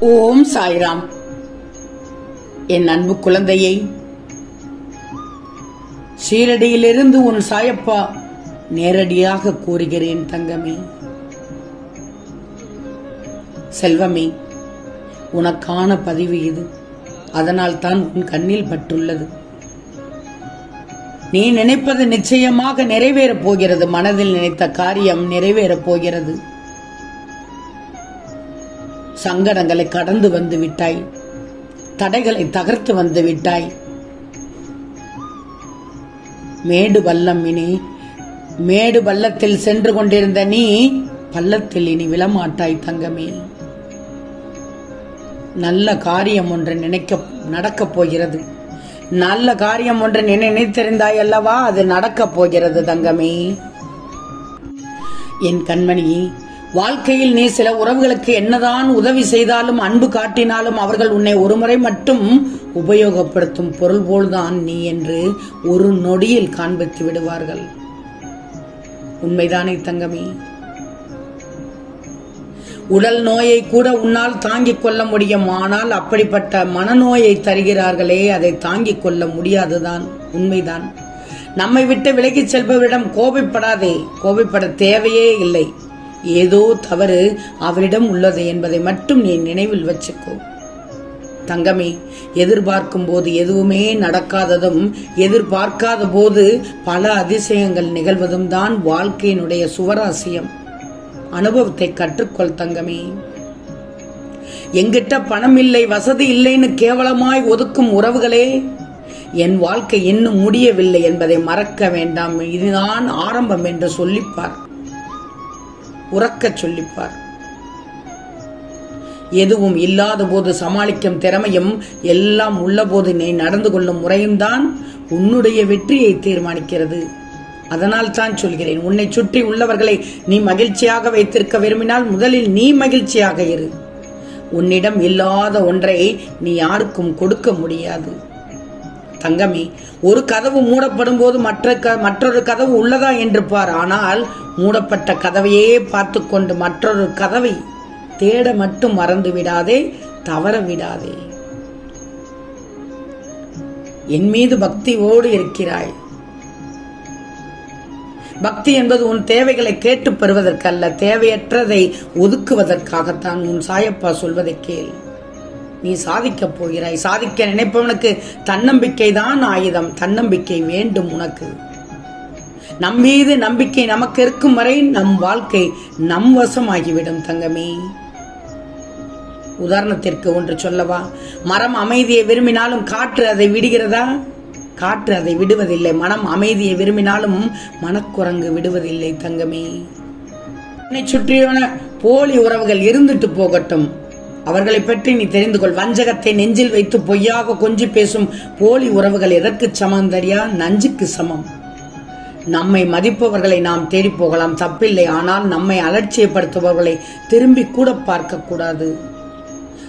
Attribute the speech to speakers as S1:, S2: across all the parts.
S1: ஓம் சாய்ராம். என் அன்பு குழந்தையை சீரடியிலிருந்து உன் சாயப்பா நேரடியாக கூறுகிறேன் தங்கமே. செல்வமே உனக்கான பதிவு இது. அதனால் தான் உன் கண்ணில் பட்டுள்ளது. நீ நினைப்பது நிச்சயமாக நிறைவேறப் போகிறது. மனதில் நினைத்த காரியம் நிறைவேறப் போகிறது. சங்கடங்களை கடந்து வந்து விட்டாய். தடைகளை தகர்த்து வந்து விட்டாய். மேடு பள்ளம் இனி மேடு பள்ளத்தில் சென்று கொண்டிருந்த நீ பள்ளத்தில் இனி விழமாட்டாய் தங்கமே. நல்ல காரியம் ஒன்று நினைக்க நடக்கப் போகிறது. நல்ல காரியம் ஒன்று நீ நினைத்திருந்தாய் அல்லவா? அது நடக்கப் போகிறது தங்கமே. என் கண்மணி வாழ்க்கையில் நீ சில உறவுகளுக்கு என்னதான் உதவி செய்தாலும் அன்பு காட்டினாலும் அவர்கள் உன்னை ஒருமுறை மட்டும் உபயோகப்படுத்தும் பொருள் போல்தான் நீ என்று ஒரு நொடியில் காண்பித்து விடுவார்கள். உண்மைதானே தங்கமே. உடல் நோயை கூட உன்னால் தாங்கிக் கொள்ள முடியும் ஆனால் அப்படிப்பட்ட மனநோயை தருகிறார்களே அதை தாங்கிக் கொள்ள முடியாதுதான் உண்மைதான். நம்மை விட்டு விலகிச் செல்பவரிடம் கோபிப்படாதே கோபிப்பட தேவையே இல்லை. ஏதோ தவறு அவரிடம் உள்ளது என்பதை மட்டும் நீ நினைவில் வச்சுக்கோ. தங்கமே எதிர்பார்க்கும் போது எதுவுமே நடக்காததும் எதிர்பார்க்காத போது பல அதிசயங்கள் நிகழ்வதும் தான் வாழ்க்கையினுடைய சுவராசியம். அனுபவத்தை கற்றுக்கொள் தங்கமே. எங்கிட்ட பணம் இல்லை வசதி இல்லைன்னு கேவலமாய் ஒதுக்கும் உறவுகளே என் வாழ்க்கை இன்னும் முடியவில்லை என்பதை மறக்க வேண்டாம். இதுதான் ஆரம்பம் என்று சொல்லிப்பார். உறக்க சொல்லிப்பார். எதுவும் இல்லாத போது சமாளிக்கும் திறமையும் எல்லாம் உள்ள போது நீ நடந்து கொள்ளும் முறையும் தான் உன்னுடைய வெற்றியை தீர்மானிக்கிறது. அதனால் தான் சொல்கிறேன் உன்னை சுற்றி உள்ளவர்களை நீ மகிழ்ச்சியாக வைத்திருக்க விரும்பினால் முதலில் நீ மகிழ்ச்சியாக இரு. உன்னிடம் இல்லாத ஒன்றை நீ யாருக்கும் கொடுக்க முடியாது. தங்கமே ஒரு கதவு மூடப்படும் போது மற்ற க- மற்றொரு கதவு உள்ளதா என்று பார். ஆனால் மூடப்பட்ட கதவையே பார்த்து கொண்டு மற்றொரு கதவை தேட மட்டும் மறந்து விடாதே தவற விடாதே. என் மீது பக்தியோடு இருக்கிறாய். பக்தி என்பது உன் தேவைகளை கேட்டு பெறுவதற்கல்ல தேவையற்றதை ஒதுக்குவதற்காகத்தான் உன் சாயப்பா சொல்வதை கேள். நீ சாதிக்கப் போகிறாய். சாதிக்க நினைப்பவனுக்கு தன்னம்பிக்கை தான் ஆயுதம். தன்னம்பிக்கை வேண்டும் உனக்கு. நம் மீது நம்பிக்கை நமக்கு இருக்கும் வரை நம் வாழ்க்கை நம் வசமாகிவிடும் தங்கமே. உதாரணத்திற்கு ஒன்று சொல்லவா? மரம் அமைதியை விரும்பினாலும் காற்று அதை விடுகிறதா? காற்று அதை விடுவதில்லை. மனம் அமைதியை விரும்பினாலும் மனக்குரங்கு விடுவதில்லை தங்கமே. உன்னை சுற்றியான போலி உறவுகள் இருந்துட்டு போகட்டும். அவர்களை பற்றி நீ தெரிந்து கொள். வஞ்சகத்தை நெஞ்சில் வைத்து பொய்யாக கொஞ்சி பேசும் போலி உறவுகள் எதற்கு சமம் தெரியா? நஞ்சுக்கு சமம். நம்மை மதிப்பவர்களை நாம் தேடி போகலாம். தப்பில்லை. ஆனால் நம்மை அலட்சியப்படுத்துபவர்களை திரும்பி கூட பார்க்க கூடாது.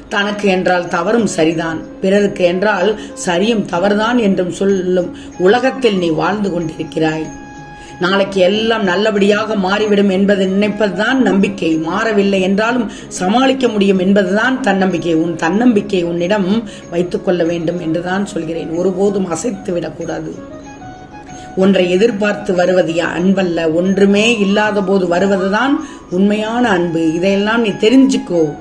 S1: தனக்கு என்றால் தவறும் சரிதான். பிறருக்கு என்றால் சரியும் தவறுதான் என்றும் சொல்லும் உலகத்தில் நீ வாழ்ந்து கொண்டிருக்கிறாய். நாளைக்கு எல்லாம் நல்லபடியாக மாறிவிடும் என்பது நினைப்பதுதான் நம்பிக்கை. மாறவில்லை என்றாலும் சமாளிக்க முடியும் என்பதுதான் தன்னம்பிக்கை. உன் தன்னம்பிக்கை உன்னிடம் வைத்துக் கொள்ள வேண்டும் என்றுதான் சொல்கிறேன். ஒருபோதும் அசைத்து விடக்கூடாது. ஒன்றை எதிர்பார்த்து வருவது அன்பல்ல. ஒன்றுமே இல்லாத போது வருவதுதான் உண்மையான அன்பு. இதையெல்லாம் நீ தெரிஞ்சுக்கோ.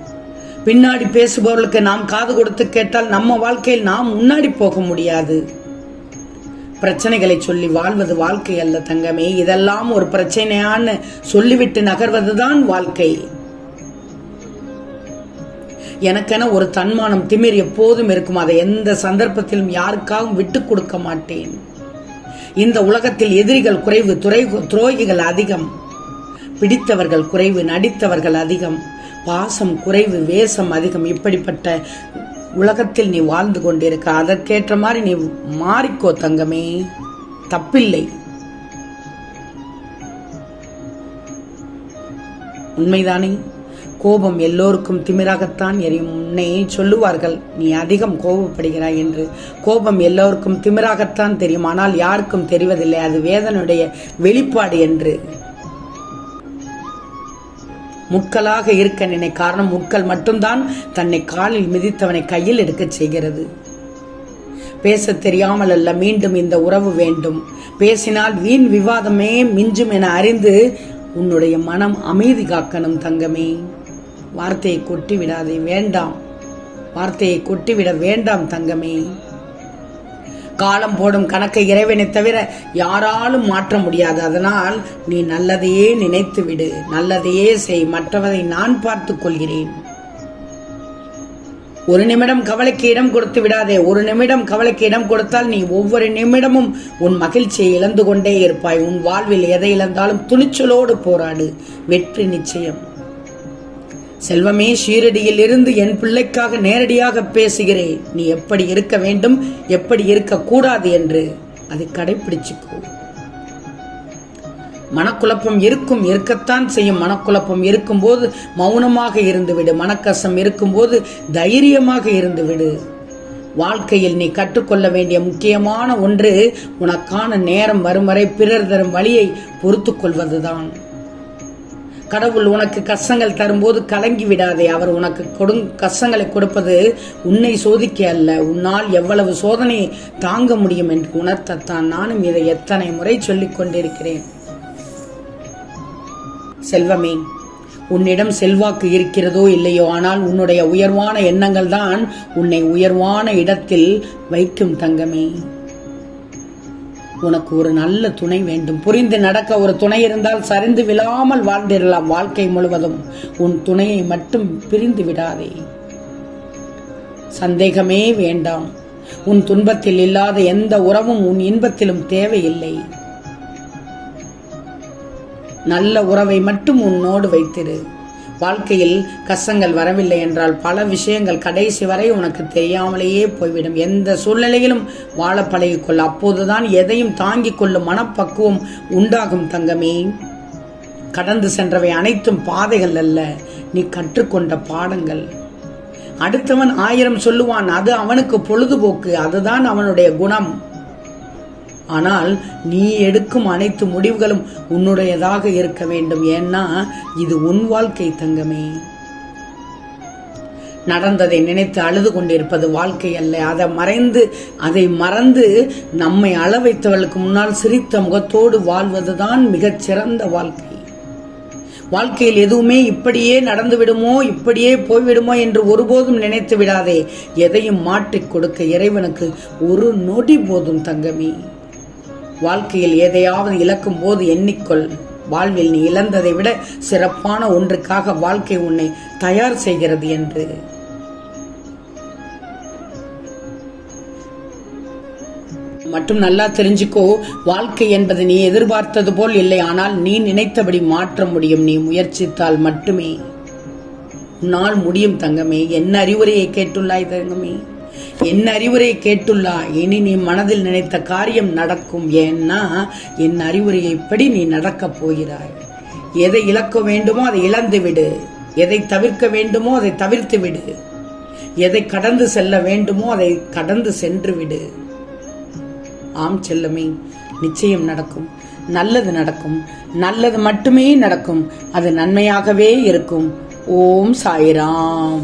S1: பின்னாடி பேசுபவர்களுக்கு நாம் காது கொடுத்து கேட்டால் நம்ம வாழ்க்கையில் நாம் முன்னாடி போக முடியாது. பிரச்சனைகளை சொல்லி வாழ்வது வாழ்க்கை அல்ல தங்கமே. இதெல்லாம் ஒரு பிரச்சனையான்னு சொல்லிவிட்டு நகர்வதுதான் வாழ்க்கை. எனக்கென ஒரு தன்மானம் திமிர் எப்போதும் இருக்கும். அதை எந்த சந்தர்ப்பத்திலும் யாருக்காகவும் விட்டுக் கொடுக்க மாட்டேன். இந்த உலகத்தில் எதிரிகள் குறைவு துறை துரோகிகள் அதிகம். பிடித்தவர்கள் குறைவு நடித்தவர்கள் அதிகம் பாசம் குறைவு வேஷம் அதிகம். இப்படிப்பட்ட உலகத்தில் நீ வாழ்ந்து கொண்டிருக்க அதற்கேற்ற மாதிரி நீ மாறிக்கோ தங்கமே. தப்பில்லை. உண்மைதானே? கோபம் எல்லோருக்கும் திமிராகத்தான் எரியும். முன்னே சொல்லுவார்கள் நீ அதிகம் கோபப்படுகிறாய் என்று. கோபம் எல்லோருக்கும் திமிராகத்தான் தெரியும். ஆனால் யாருக்கும் தெரிவதில்லை. அது வேதனுடைய வெளிப்பாடு என்று. முட்களாக இருக்க நினை காரணம் முட்கள் மட்டும்தான் தன்னை காலில் மிதித்தவனை கையில் எடுக்கச் செய்கிறது. பேச தெரியாமல் அல்ல மீண்டும் இந்த உறவு வேண்டும். பேசினால் வீண் விவாதமே மிஞ்சும் என அறிந்து உன்னுடைய மனம் அமைதி காக்கணும் தங்கமே. வார்த்தையை கொட்டி விடாதே வேண்டாம். வார்த்தையை கொட்டிவிட வேண்டாம் தங்கமே. காலம் போடும் கணக்கை இறைவனை தவிர யாராலும் மாற்ற முடியாது. அதனால் நீ நல்லதையே நினைத்து விடு நல்லதையே செய். மற்றவதை நான் பார்த்துக் கொள்கிறேன். ஒரு நிமிடம் கவலைக்கு இடம் கொடுத்து விடாதே. ஒரு நிமிடம் கவலைக்கு இடம் கொடுத்தால் நீ ஒவ்வொரு நிமிடமும் உன் மகிழ்ச்சியை இழந்து கொண்டே இருப்பாய். உன் வாழ்வில் எதை இழந்தாலும் துணிச்சலோடு போராடு. வெற்றி நிச்சயம். செல்வமே ஷீரடியில் இருந்து என் பிள்ளைக்காக நேரடியாக பேசுகிறேன். நீ எப்படி இருக்க வேண்டும் எப்படி இருக்க கூடாது என்று அதை கடைபிடிச்சுக்கோ மனக்குழப்பம் இருக்கும் இருக்கத்தான் செய்யும். மனக்குழப்பம் இருக்கும்போது மௌனமாக இருந்துவிடு. மனக்கசம் இருக்கும்போது தைரியமாக இருந்துவிடு. வாழ்க்கையில் நீ கற்றுக்கொள்ள வேண்டிய முக்கியமான ஒன்று உனக்கான நேரம் வரும் வரை பிறர் தரும் வழியை பொறுத்துக் கொள்வதுதான் கடவுள் உனக்கு கஷ்டங்கள் தரும்போது கலங்கி விடாதே. அவர் உனக்கு கொடு கஷ்டங்களை கொடுப்பது உன்னை சோதிக்க அல்ல. உன்னால் எவ்வளவு சோதனை தாங்க முடியும் என்று உணர்த்தத்தான். நானும் இதை எத்தனை முறை சொல்லிக் கொண்டிருக்கிறேன். செல்வமே உன்னிடம் செல்வாக்கு இருக்கிறதோ இல்லையோ ஆனால் உன்னுடைய உயர்வான எண்ணங்கள் தான் உன்னை உயர்வான இடத்தில் வைக்கும் தங்கமே. உனக்கு ஒரு நல்ல துணை வேண்டும். புரிந்து நடக்க ஒரு துணை இருந்தால் சரிந்து விழாமல் வாழ்ந்திடலாம் வாழ்க்கை முழுவதும். உன் துணையை மட்டும் பிரிந்து விடாதே. சந்தேகமே வேண்டாம். உன் துன்பத்தில் இல்லாத எந்த உறவும் உன் இன்பத்திலும் தேவையில்லை. நல்ல உறவை மட்டும் உன்னோடு வைத்திரு. வாழ்க்கையில் கஷ்டங்கள் வரவில்லை என்றால் பல விஷயங்கள் கடைசி வரை உனக்கு தெரியாமலேயே போய்விடும். எந்த சூழ்நிலையிலும் வாழ பழகிக்கொள். அப்போதுதான் எதையும் தாங்கிக் கொள்ளும் மனப்பக்குவம் உண்டாகும் தங்கமே. கடந்து சென்றவை அனைத்தும் பாதைகள் அல்ல. நீ கற்றுக்கொண்ட பாடங்கள். அடுத்தவன் ஆயிரம் சொல்லுவான். அது அவனுக்கு பொழுதுபோக்கு. அதுதான் அவனுடைய குணம். ஆனால் நீ எடுக்கும் அனைத்து முடிவுகளும் உன்னுடையதாக இருக்க வேண்டும். ஏன்னா இது உன் வாழ்க்கை தங்கமே. நடந்ததை நினைத்து அழுது கொண்டிருப்பது வாழ்க்கை அல்ல. அதை மறைந்து அதை மறந்து நம்மை அள வைத்தவர்களுக்கு முன்னால் சிரித்த முகத்தோடு வாழ்வதுதான் மிகச்சிறந்த வாழ்க்கை. வாழ்க்கையில் எதுவுமே இப்படியே நடந்து விடுமோ இப்படியே போய்விடுமோ என்று ஒருபோதும் நினைத்து விடாதே. எதையும் மாற்றிக் கொடுக்க இறைவனுக்கு ஒரு நொடி போதும் தங்கமே. வாழ்க்கையில் எதையாவது இழக்கும் போது எண்ணிக்கொள். வாழ்வில் நீ இழந்ததை விட சிறப்பான ஒன்றுக்காக வாழ்க்கை உன்னை தயார் செய்கிறது என்று. மட்டும் நல்லா தெரிஞ்சுக்கோ வாழ்க்கை என்பது நீ எதிர்பார்த்தது போல் இல்லை ஆனால் நீ நினைத்தபடி மாற்ற முடியும். நீ முயற்சித்தால் மட்டுமே. உன்னால் முடியும் தங்கமே. என்ன அறிவுரையை கேட்டுள்ளாய் தங்கமே. என் அறிவுரை கேட்டுள்ளா. இனி நீ மனதில் நினைத்த காரியம் நடக்கும். ஏன்னா என் அறிவுரையைப்படி நீ நடக்கப் போகிறாய். எதை இழக்க வேண்டுமோ அதை இழந்து விடு. எதை தவிர்க்க வேண்டுமோ அதை தவிர்த்து விடு. எதை கடந்து செல்ல வேண்டுமோ அதை கடந்து சென்று விடு. ஆம் செல்லமே நிச்சயம் நடக்கும். நல்லது நடக்கும். நல்லது மட்டுமே நடக்கும். அது நன்மையாகவே இருக்கும். ஓம் சாய்ராம்.